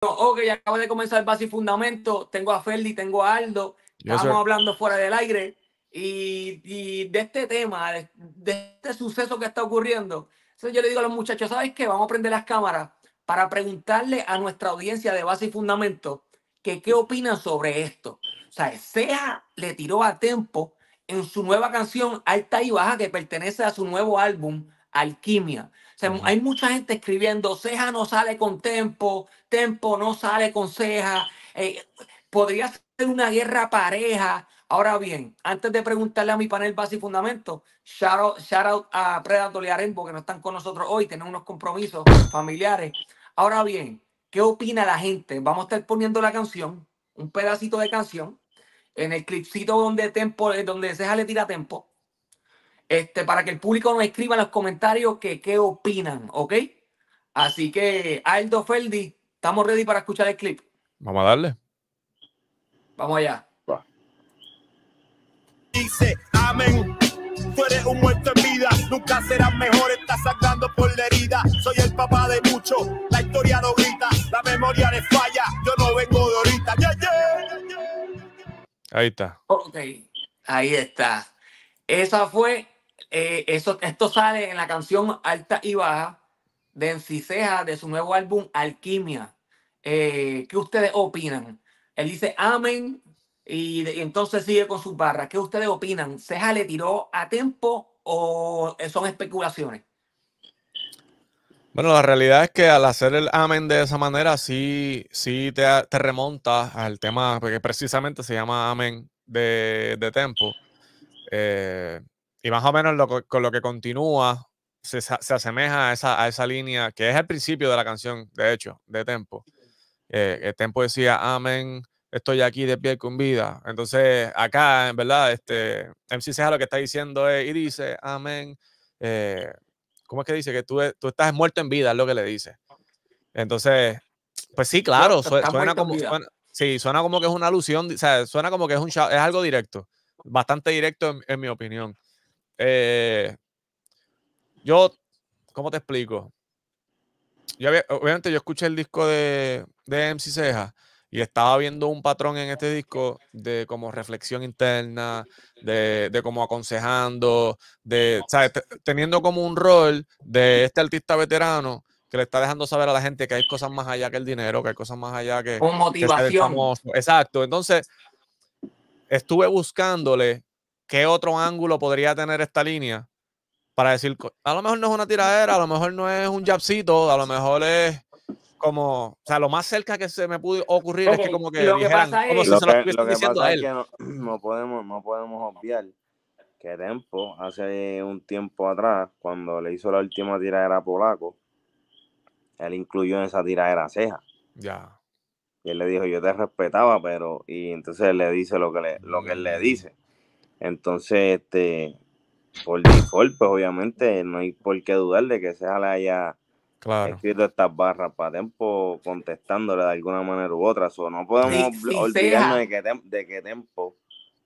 ok, acaba de comenzar el base y fundamento. Tengo a Ferdi, tengo a Aldo. Estamos hablando fuera del aire. Y, de este tema, de, este suceso que está ocurriendo. Entonces yo le digo a los muchachos, ¿sabes qué? Vamos a prender las cámaras para preguntarle a nuestra audiencia de base y fundamento que qué opinan sobre esto. O sea, Ceja le tiró a Tempo en su nueva canción Alta y Baja que pertenece a su nuevo álbum Alquimia. Hay mucha gente escribiendo, Ceja no sale con Tempo, Tempo no sale con Ceja. Eh, podría ser una guerra pareja. Ahora bien, antes de preguntarle a mi panel base y fundamento, shout out, a Predator y Arembo que no están con nosotros hoy, tienen unos compromisos familiares. Ahora bien, ¿qué opina la gente? Vamos a estar poniendo la canción, un pedacito de canción, en el clipcito donde Tempo, eh, donde Ceja le tira Tempo, este, para que el público nos escriba en los comentarios que qué opinan, ¿ok? Así que, Aldo Feldi, estamos ready para escuchar el clip. Vamos a darle. Vamos allá. Dice, amén. Tú eres un muerto en vida, nunca serás mejor, estás sacando por la herida. Soy el papá de muchos, la historia no grita, la memoria le falla, yo no vengo de ahorita. Ahí está. Ok, ahí está. Esa fue, eh, eso, esto sale en la canción Alta y Baja de Enciseja de su nuevo álbum Alquimia. Eh, ¿Qué ustedes opinan? Él dice amén y, entonces sigue con sus barras. ¿Qué ustedes opinan? ¿Ceja le tiró a tiempo o son especulaciones? Bueno, la realidad es que al hacer el amén de esa manera, sí, sí te, te remonta al tema, porque precisamente se llama amén de, de tempo. Eh, y más o menos con lo que continúa se, se asemeja a esa, a esa, línea que es el principio de la canción, de hecho, de tempo. Eh, el tempo decía amén, estoy aquí de pie con vida. Entonces, acá, en verdad, este, MC Ceja lo que está diciendo es, y dice, amén. Eh, ¿Cómo es que dice? Que tú, tú estás muerto en vida, es lo que le dice. Entonces, pues sí, claro, suena, como, sí, suena como que es una alusión, o sea, suena como que es, un, es algo directo, bastante directo en, mi opinión. Eh, yo, ¿cómo te explico? Yo obviamente yo escuché el disco de, de MC Ceja y estaba viendo un patrón en este disco de como reflexión interna, de, de como aconsejando, de, ¿sabes? teniendo como un rol de este artista veterano que le está dejando saber a la gente que hay cosas más allá que el dinero, que hay cosas más allá que... Con motivación. Exacto. Entonces, estuve buscándole qué otro ángulo podría tener esta línea para decir, a lo mejor no es una tiradera, a lo mejor no es un jabcito, a lo mejor es como, o sea, lo más cerca que se me pudo ocurrir es que como que lo dijeran, como si se lo, estuviesen diciendo a él. no, podemos, no podemos obviar que Tempo, hace un tiempo atrás, cuando le hizo la última tiradera a Polaco, él incluyó en esa tiradera ceja. Ya. Y él le dijo, yo te respetaba, pero, y entonces él le dice lo que, le, lo que él le dice. Entonces, este, por default, pues obviamente no hay por qué dudar de que Ceja le haya claro. escrito estas barras para Tempo contestándole de alguna manera u otra. o no podemos olvidarnos de que, de que Tempo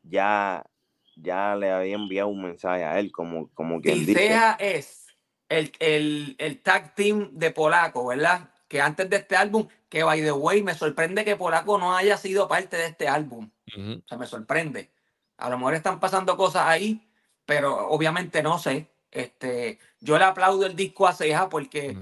ya, ya le había enviado un mensaje a él, como, como quien dice. es el, el, el tag team de Polaco, ¿verdad? Que antes de este álbum, que by the way, me sorprende que Polaco no haya sido parte de este álbum. O sea, me sorprende. A lo mejor están pasando cosas ahí, pero obviamente no sé. Este, yo le aplaudo el disco a Ceja porque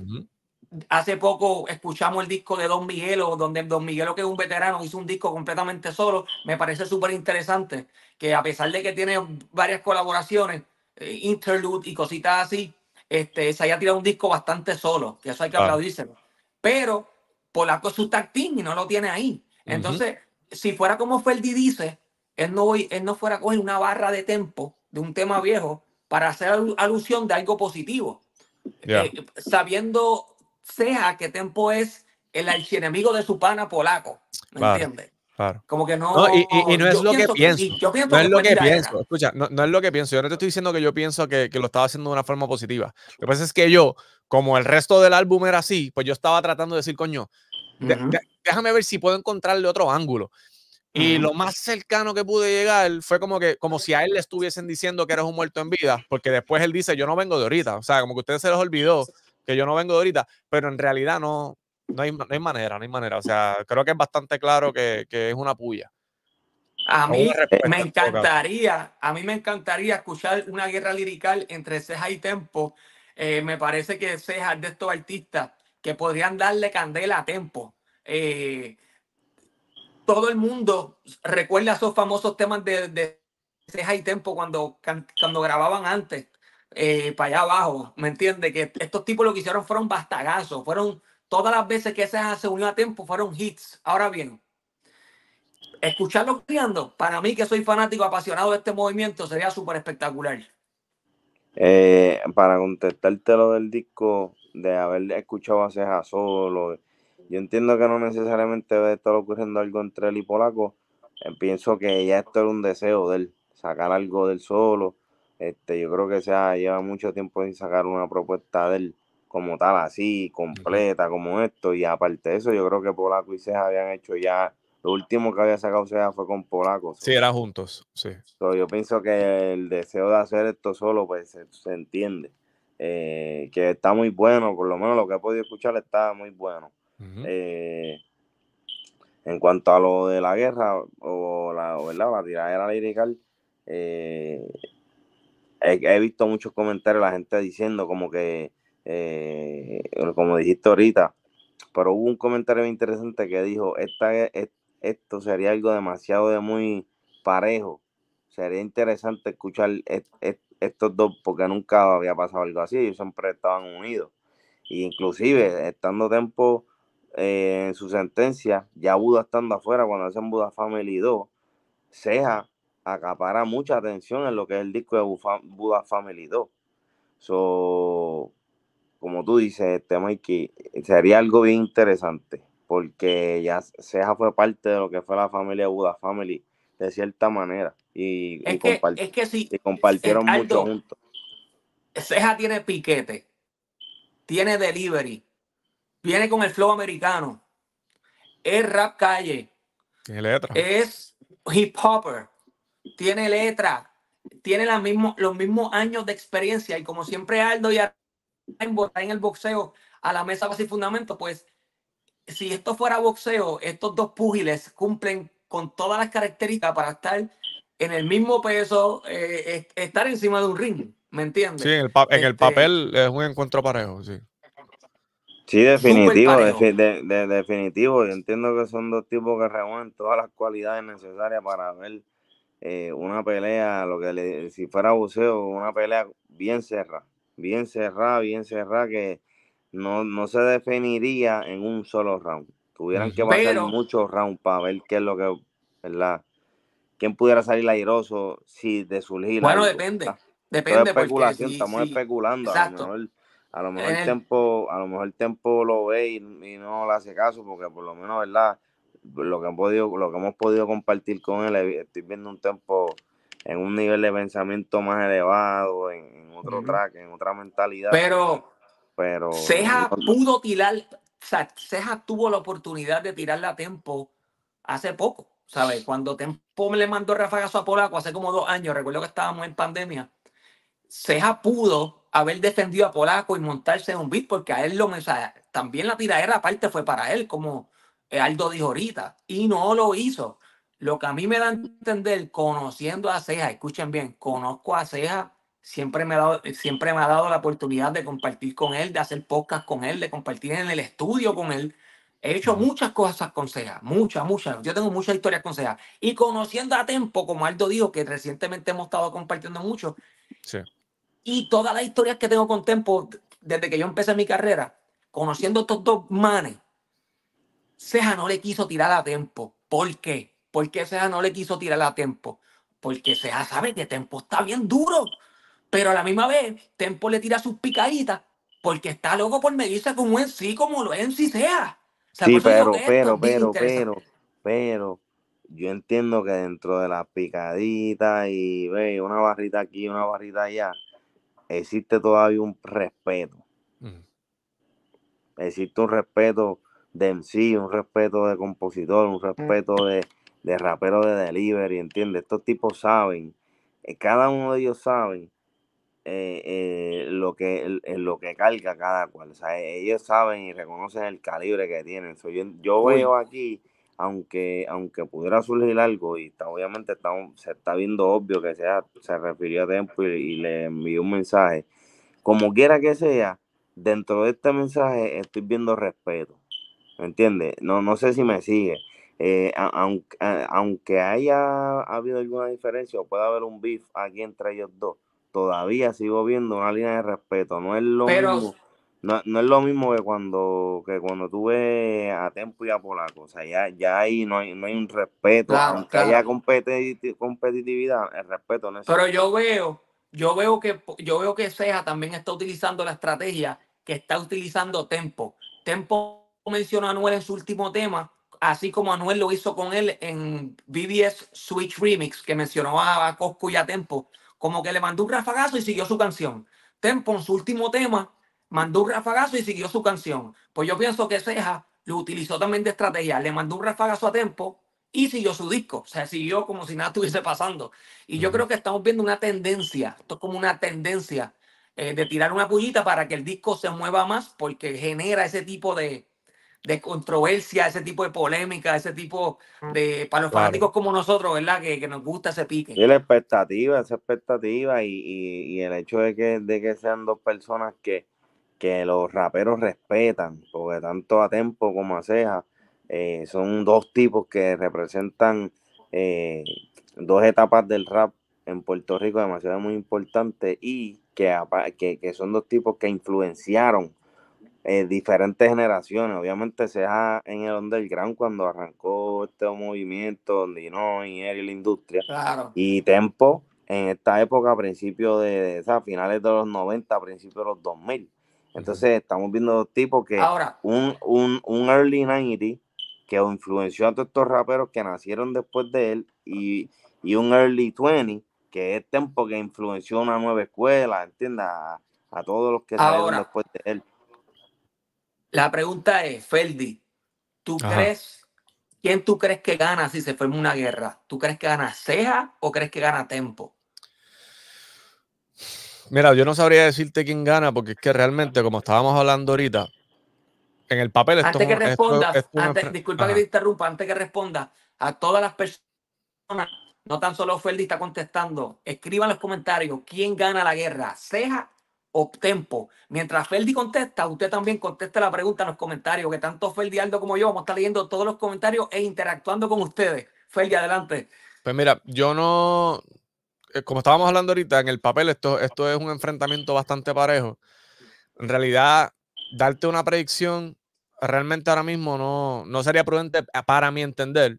hace poco escuchamos el disco de Don Miguelo, donde Don Miguelo, que es un veterano, hizo un disco completamente solo. Me parece súper interesante que a pesar de que tiene varias colaboraciones, eh, interlude y cositas así, este, se haya tirado un disco bastante solo, que eso hay que aplaudírselo. Pero Polaco es su tactín y no lo tiene ahí. Entonces, si fuera como Ferdi dice, él no, él no fuera a coger una barra de tempo de un tema viejo para hacer alusión de algo positivo. Eh, sabiendo sea que Tempo es el archienemigo de su pana polaco. ¿Me entiendes? Claro. Como que no. y, no es lo que pienso. no es lo que pienso. Escucha, no, es lo que pienso. Yo no te estoy diciendo que yo pienso que, lo estaba haciendo de una forma positiva. Lo que pasa es que yo, como el resto del álbum era así, pues yo estaba tratando de decir, coño, déjame ver si puedo encontrarle otro ángulo. Y lo más cercano que pude llegar fue como que, como si a él le estuviesen diciendo que eres un muerto en vida, porque después él dice, yo no vengo de ahorita. O sea, como que a ustedes se les olvidó que yo no vengo de ahorita, pero en realidad no, no hay, no hay manera, no hay manera. O sea, creo que es bastante claro que, que es una puya. A mí me encantaría, a mí me encantaría escuchar una guerra lirical entre Ceja y Tempo. Eh, me parece que Ceja es de estos artistas que podrían darle candela a Tempo. Eh, todo el mundo recuerda esos famosos temas de, de Ceja y Tempo cuando, cuando grababan antes, eh, para allá abajo, ¿me entiendes? Que estos tipos lo que hicieron fueron bastagazos, fueron todas las veces que Ceja se unió a Tempo fueron hits. Ahora bien, escucharlo criando, para mí que soy fanático apasionado de este movimiento, sería súper espectacular. Eh, para contestarte lo del disco, de haber escuchado a Ceja solo, yo entiendo que no necesariamente debe estar ocurriendo algo entre él y Polaco. Eh, pienso que ya esto era un deseo de él, sacar algo del solo. Este, yo creo que Ceja lleva mucho tiempo sin sacar una propuesta de él como tal, así, completa, como esto. Y aparte de eso, yo creo que Polaco y Ceja habían hecho ya lo último que había sacado sea fue con Polacos. Sí, era juntos, sí. yo pienso que el deseo de hacer esto solo, pues se, entiende. Eh, que está muy bueno, por lo menos lo que he podido escuchar está muy bueno. Eh, en cuanto a lo de la guerra o la, ¿verdad? la tiradera lirical, eh, he, visto muchos comentarios, la gente diciendo como que, como dijiste ahorita, pero hubo un comentario interesante que dijo, esta, esta esto sería algo demasiado de muy parejo. Sería interesante escuchar estos dos porque nunca había pasado algo así, ellos siempre estaban unidos. Y inclusive, estando tiempo eh, en su sentencia, ya Buda estando afuera, cuando hacen Buda Family 2, Ceja acapara mucha atención en lo que es el disco de Buda Family 2. So, como tú dices, este Mikey, sería algo bien interesante porque ya Ceja fue parte de lo que fue la familia Buda Family, de cierta manera. Y, es, que, compartieron mucho juntos. Ceja tiene piquete, tiene delivery, viene con el flow americano, es rap calle, letra. es hip hopper, tiene letra, tiene la mismo, los mismos años de experiencia y como siempre Aldo ya en el boxeo a la mesa base y fundamento, pues si esto fuera boxeo, estos dos púgiles cumplen con todas las características para estar en el mismo peso, eh, estar encima de un ring, ¿me entiendes? Sí, en el, este papel es un encuentro parejo, sí. Sí, definitivo, de, definitivo. Yo entiendo que son dos tipos que reúnen todas las cualidades necesarias para ver eh, una pelea, lo que le, si fuera boxeo, una pelea bien cerrada, bien cerrada, bien cerrada, que no, no se definiría en un solo round. Tuvieran que pasar muchos rounds para ver qué es lo que, ¿verdad? ¿Quién pudiera salir airoso si de surgir? Bueno, depende. Depende. especulación, estamos especulando. A lo mejor, a lo mejor el tiempo, a lo mejor el tiempo lo ve y, no le hace caso, porque por lo menos, ¿verdad? Lo que, han podido, lo que hemos podido compartir con él, estoy viendo un tiempo en un nivel de pensamiento más elevado, en, otro track, en otra mentalidad. Pero pero. Ceja pudo tirar, o sea, Ceja tuvo la oportunidad de tirarle a Tempo hace poco, ¿sabes? Cuando Tempo le mandó rafagazo a Polaco hace como dos años, recuerdo que estábamos en pandemia, Ceja pudo haber defendido a Polaco y montarse en un beat porque a él lo, sea, también la tiradera aparte fue para él, como Aldo dijo ahorita, y no lo hizo. Lo que a mí me da a entender, conociendo a Ceja, escuchen bien, conozco a Ceja siempre me, ha dado, siempre me ha dado la oportunidad de compartir con él, de hacer podcast con él, de compartir en el estudio con él. He hecho muchas cosas con Ceja, muchas, muchas. Yo tengo muchas historias con Ceja. Y conociendo a Tempo, como Aldo dijo, que recientemente hemos estado compartiendo mucho. Sí. Y todas las historias que tengo con Tempo, desde que yo empecé mi carrera, conociendo estos dos manes, Ceja no le quiso tirar a Tempo. ¿Por qué? ¿Por qué Ceja no le quiso tirar a Tempo? Porque Ceja sabe que Tempo está bien duro. Pero a la misma vez, Tempo le tira sus picaditas porque está loco por medirse con un sí como lo en sí sea. sí, pero, pero, pero, pero, pero, yo entiendo que dentro de las picaditas y ve una barrita aquí, una barrita allá, existe todavía un respeto. Existe un respeto de sí, un respeto de compositor, un respeto de, de rapero de delivery, ¿entiendes? Estos tipos saben, eh, cada uno de ellos saben eh, eh, lo, que, lo que carga cada cual. O sea, ellos saben y reconocen el calibre que tienen. yo, veo aquí, aunque, aunque pudiera surgir algo, y está, obviamente está, se está viendo obvio que sea, se refirió a tiempo y, le envió un mensaje. Como quiera que sea, dentro de este mensaje estoy viendo respeto. ¿Me entiendes? No, no sé si me sigue. Eh, aunque, aunque haya habido alguna diferencia o pueda haber un beef aquí entre ellos dos, todavía sigo viendo una línea de respeto. No es lo mismo. No, es lo mismo que cuando que cuando tú ves a Tempo y a Polaco. O sea, ya, ya ahí no hay, no hay un respeto. aunque haya competitividad, el respeto no es. Pero yo veo, yo veo que yo veo que Ceja también está utilizando la estrategia que está utilizando Tempo. Tempo mencionó a Anuel en su último tema, así como Anuel lo hizo con él en BBS Switch Remix, que mencionó a Cosco y a Tempo como que le mandó un rafagazo y siguió su canción. Tempo en su último tema mandó un rafagazo y siguió su canción. Pues yo pienso que Ceja lo utilizó también de estrategia. Le mandó un rafagazo a Tempo y siguió su disco. O sea, siguió como si nada estuviese pasando. Y yo creo que estamos viendo una tendencia, esto es como una tendencia eh, de tirar una pullita para que el disco se mueva más porque genera ese tipo de, de controversia, ese tipo de polémica, ese tipo de, para los fanáticos como nosotros, ¿verdad? Que, que, nos gusta ese pique. Y la expectativa, esa expectativa y, y, y, el hecho de que, de que sean dos personas que, que los raperos respetan, porque tanto a Tempo como a Ceja eh, son dos tipos que representan eh, dos etapas del rap en Puerto Rico demasiado muy importantes y que, que, que son dos tipos que influenciaron eh, diferentes generaciones. Obviamente sea en el underground cuando arrancó este movimiento, donde no, y él y la industria. Y Tempo en esta época, a principios de, sea, finales de los 90, a principios de los 2000. Entonces estamos viendo dos tipos que Ahora, un, un, un early 90 que influenció a todos estos raperos que nacieron después de él y, y un early 20 que es Tempo que influenció una nueva escuela, ¿entiendes? A, todos los que salieron después de él. La pregunta es, Feldi, ¿tú crees, quién tú crees que gana si se forma una guerra? ¿Tú crees que gana Ceja o crees que gana Tempo? Mira, yo no sabría decirte quién gana porque es que realmente, como estábamos hablando ahorita, en el papel esto, Antes que respondas, disculpa que te interrumpa, antes que responda a todas las personas, no tan solo Feldi está contestando, escriban en los comentarios quién gana la guerra, Ceja o tempo. Mientras Feldi contesta, usted también conteste la pregunta en los comentarios, que tanto Feldi Aldo como yo vamos a estar leyendo todos los comentarios e interactuando con ustedes. Feldi, adelante. Pues mira, yo no, como estábamos hablando ahorita, en el papel esto, esto es un enfrentamiento bastante parejo. En realidad, darte una predicción realmente ahora mismo no, no sería prudente para mi entender.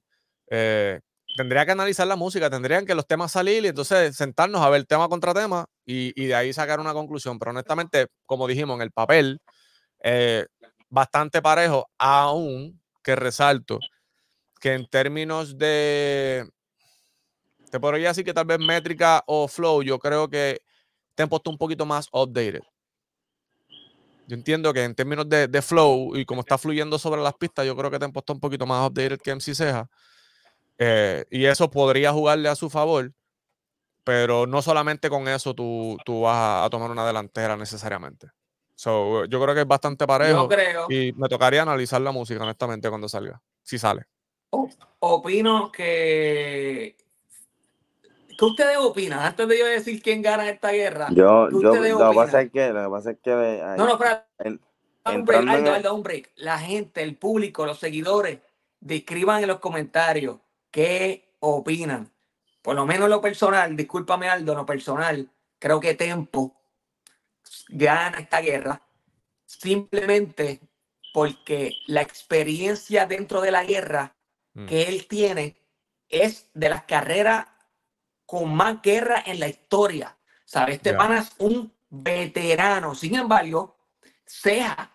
Eh, tendría que analizar la música, tendrían que los temas salir y entonces sentarnos a ver tema contra tema y, de ahí sacar una conclusión. Pero honestamente, como dijimos, en el papel, eh, bastante parejo, aún que resalto que en términos de, te podría decir que tal vez métrica o flow, yo creo que Tempo está un poquito más updated. Yo entiendo que en términos de, de, flow y como está fluyendo sobre las pistas, yo creo que Tempo está un poquito más updated que MC Ceja. Eh, y eso podría jugarle a su favor, pero no solamente con eso tú, tú vas a, tomar una delantera necesariamente. yo creo que es bastante parejo. Y me tocaría analizar la música, honestamente, cuando salga, si sale. Opino que. ¿Qué ustedes opinan? Antes de yo decir quién gana esta guerra. Yo, yo, lo que pasa es que. Lo que, pasa es que no, no, espera. un break, un break. La gente, el público, los seguidores, describan en los comentarios ¿Qué opinan? Por lo menos lo personal, discúlpame Aldo, lo personal, creo que Tempo gana esta guerra simplemente porque la experiencia dentro de la guerra mm. que él tiene es de las carreras con más guerra en la historia. ¿Sabes? Este es un veterano. Sin embargo, sea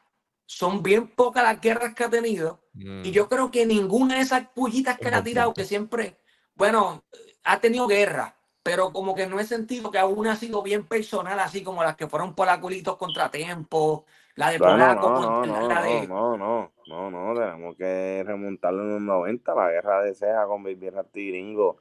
son bien pocas las guerras que ha tenido. Y yo mm. creo que ninguna de esas pullitas que le ha tirado, que siempre, bueno, ha tenido guerra, pero como que no he sentido que aún ha sido bien personal, así como las que fueron polaculitos contratiempo, la de Polaco, no, no, la de... no, no, no, no, tenemos que remontarlo en los 90, la guerra de Ceja con Baby Gringo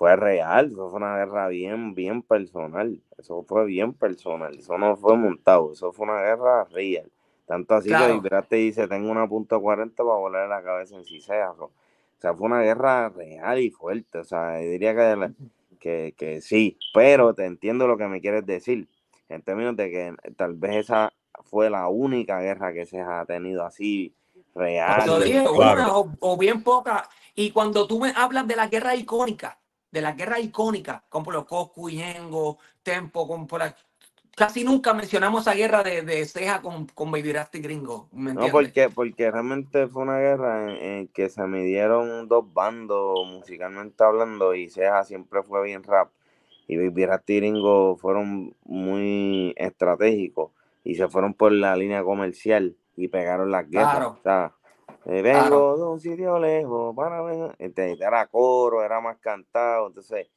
fue real, eso fue una guerra bien, bien personal, eso fue bien personal, eso no fue montado, eso fue una guerra real. Tanto así que te dice, tengo una punta 40 para volar la cabeza en Cisea. O sea, fue una guerra real y fuerte. O sea, diría que, que, que sí, pero te entiendo lo que me quieres decir, en términos de que tal vez esa fue la única guerra que se ha tenido así real. o, bien poca. Y cuando tú me hablas de la guerra icónica, de la guerra icónica, como los Coscu, Yengo, Tempo, como por casi nunca mencionamos esa guerra de, de Ceja con, con Baby Rasty Gringo. no, porque, porque realmente fue una guerra en, que se midieron dos bandos musicalmente hablando y Ceja siempre fue bien rap. Y Baby Rasty Gringo fueron muy estratégicos y se fueron por la línea comercial y pegaron las guerras. Eh, vengo de un sitio lejos para ver. Este, era coro, era más cantado, entonces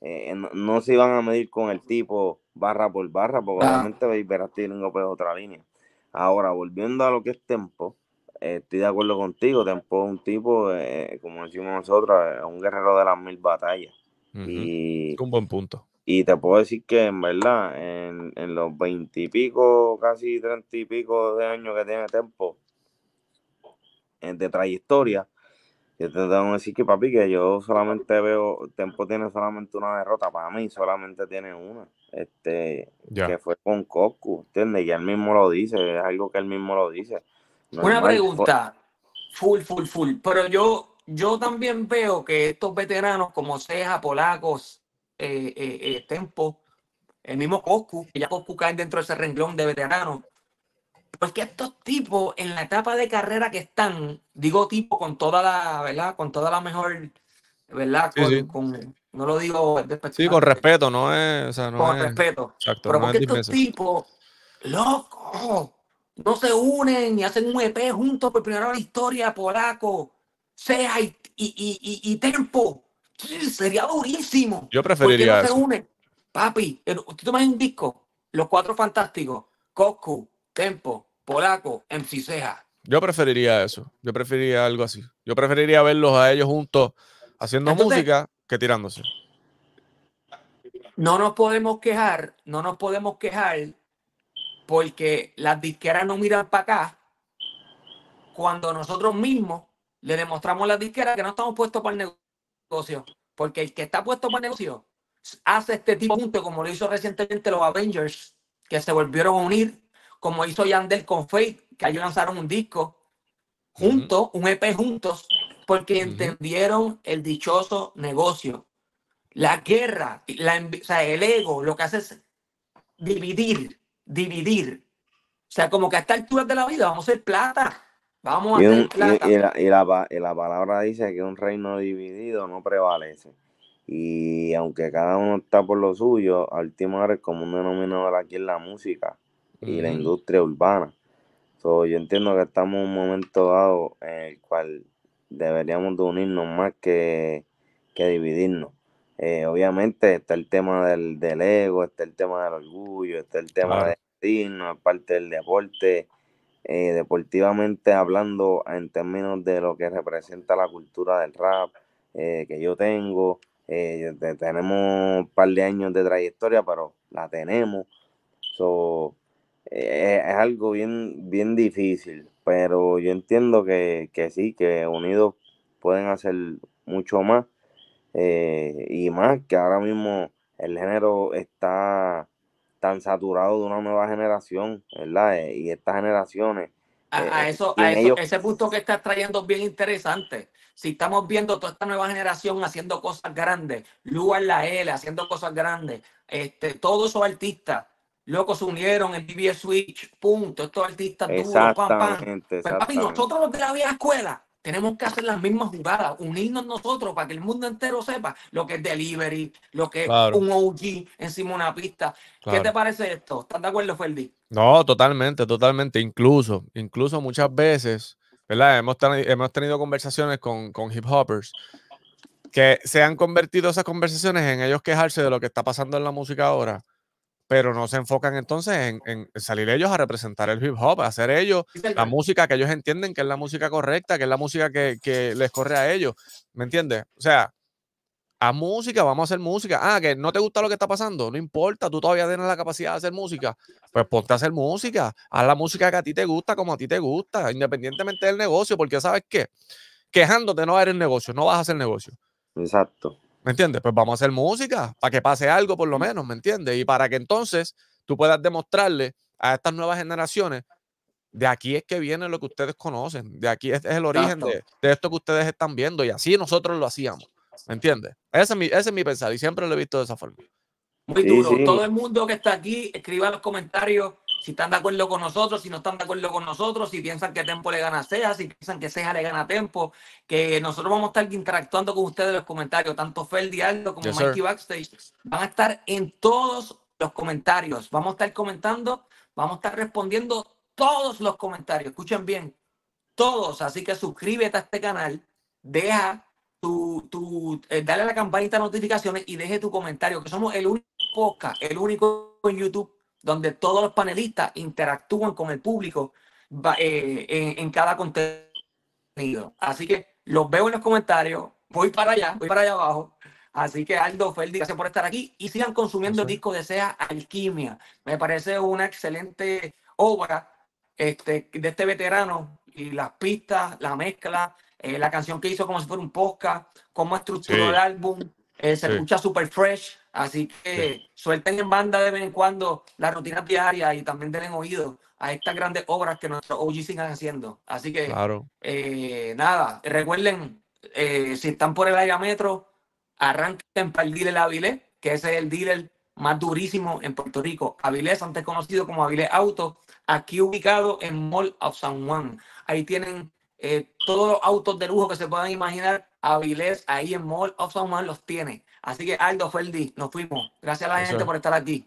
eh, no, se iban a medir con el tipo barra por barra, porque obviamente Baby no pues otra línea. Ahora, volviendo a lo que es Tempo, eh, estoy de acuerdo contigo, Tempo es un tipo, como decimos nosotros, es un guerrero de las mil batallas. y, un buen punto. Y te puedo decir que en verdad, en, en los veintipico, casi treinta y pico de años que tiene Tempo, de trayectoria, yo te tengo que decir que papi, que yo solamente veo, Tempo tiene solamente una derrota, para mí solamente tiene una, este, que fue con Coscu, ¿entiendes? Y él mismo lo dice, es algo que él mismo lo dice. una pregunta, full, full, full, pero yo, yo también veo que estos veteranos como Ceja, Polacos, eh, eh, eh, Tempo, el mismo Coscu, que ya Coscu cae dentro de ese renglón de veteranos, porque estos tipos en la etapa de carrera que están, digo tipo con toda la, ¿verdad? Con toda la mejor, ¿verdad? Con, no lo digo Sí, con respeto, no es. con respeto. Pero porque estos tipos, loco, no se unen y hacen un EP juntos por primera vez en la historia, polaco, sea y, y, y, tempo. sería durísimo. Yo preferiría. no se unen? Papi, tú tomas un disco, Los Cuatro Fantásticos, Coscu, Tempo, Polaco, MC Ceja. Yo preferiría eso. Yo preferiría algo así. Yo preferiría verlos a ellos juntos haciendo música que tirándose. No nos podemos quejar, no nos podemos quejar porque las disqueras no miran para acá cuando nosotros mismos le demostramos a las disqueras que no estamos puestos para el negocio. Porque el que está puesto para el negocio hace este tipo de punto, como lo hizo recientemente los Avengers, que se volvieron a unir como hizo Yandel con Faith, que ellos lanzaron un disco juntos, un EP juntos, porque entendieron el dichoso negocio. La guerra, la, o sea, el ego, lo que hace es dividir, dividir. O sea, como que a esta altura de la vida vamos a ser plata. Vamos a ser plata. Y, la, y, la, y la palabra dice que un reino dividido no prevalece. Y aunque cada uno está por lo suyo, al último es como un denominador aquí en la música y la industria urbana. yo entiendo que estamos en un momento dado en el cual deberíamos de unirnos más que, que dividirnos. Eh, obviamente está el tema del, del, ego, está el tema del orgullo, está el tema de digno, parte del deporte, eh, deportivamente hablando en términos de lo que representa la cultura del rap eh, que yo tengo. tenemos un par de años de trayectoria, pero la tenemos. So, eh, es algo bien, bien difícil, pero yo entiendo que, sí, que unidos pueden hacer mucho más eh, y más que ahora mismo el género está tan saturado de una nueva generación, ¿verdad? Eh, y estas generaciones. A, eso, a eso, ese punto que estás trayendo es bien interesante. Si estamos viendo toda esta nueva generación haciendo cosas grandes, Lugar La L haciendo cosas grandes, este, todos esos artistas Locos se unieron en BBS Switch, punto. Estos artistas duros, pam, pam. Pues, papi, nosotros los de la vieja escuela tenemos que hacer las mismas jugadas, unirnos nosotros para que el mundo entero sepa lo que es delivery, lo que es un OG encima de una pista. ¿Qué te parece esto? ¿Estás de acuerdo, Ferdi? No, totalmente, totalmente. Incluso, incluso muchas veces, ¿verdad? Hemos, hemos tenido conversaciones con, con hip hoppers que se han convertido esas conversaciones en ellos quejarse de lo que está pasando en la música ahora pero no se enfocan entonces en, salir ellos a representar el hip hop, a hacer ellos la música que ellos entienden que es la música correcta, que es la música que, les corre a ellos. ¿Me entiendes? O sea, haz música, vamos a hacer música. Ah, que no te gusta lo que está pasando, no importa, tú todavía tienes la capacidad de hacer música, pues ponte a hacer música, haz la música que a ti te gusta como a ti te gusta, independientemente del negocio, porque sabes qué, quejándote no va a el negocio, no vas a hacer negocio. Exacto. ¿Me entiendes? Pues vamos a hacer música para que pase algo por lo menos, ¿me entiendes? Y para que entonces tú puedas demostrarle a estas nuevas generaciones de aquí es que viene lo que ustedes conocen, de aquí es, el origen de, esto que ustedes están viendo y así nosotros lo hacíamos, ¿me entiendes? Ese es mi, ese es mi pensar y siempre lo he visto de esa forma. Muy duro. Todo el mundo que está aquí, escriba en los comentarios si están de acuerdo con nosotros, si no están de acuerdo con nosotros, si piensan que Tempo le gana a Ceja, si piensan que Ceja le gana a Tempo, que nosotros vamos a estar interactuando con ustedes en los comentarios, tanto Fel Aldo como Mikey Backstage, van a estar en todos los comentarios, vamos a estar comentando, vamos a estar respondiendo todos los comentarios, escuchen bien, todos, así que suscríbete a este canal, deja tu, tu eh, dale a la campanita de notificaciones y deje tu comentario, que somos el único podcast, el único en YouTube donde todos los panelistas interactúan con el público eh, en, cada contenido. Así que los veo en los comentarios, voy para allá, voy para allá abajo. Así que Aldo, Feldi, gracias por estar aquí y sigan consumiendo el disco de Sea Alquimia. Me parece una excelente obra este, de este veterano y las pistas, la mezcla, eh, la canción que hizo como si fuera un podcast, cómo estructuró el álbum, eh, se escucha súper fresh. Así que suelten en banda de vez en cuando las rutinas diarias y también den oído a estas grandes obras que nuestros OG sigan haciendo. Así que, eh, nada, recuerden, eh, si están por el área metro, arranquen para el dealer Avilés, que ese es el dealer más durísimo en Puerto Rico. Avilés, antes conocido como Avilés Auto, aquí ubicado en Mall of San Juan. Ahí tienen eh, todos los autos de lujo que se puedan imaginar. Avilés, ahí en Mall of Juan los tiene. Así que Aldo, Feldi, nos fuimos. Gracias a la gente por estar aquí.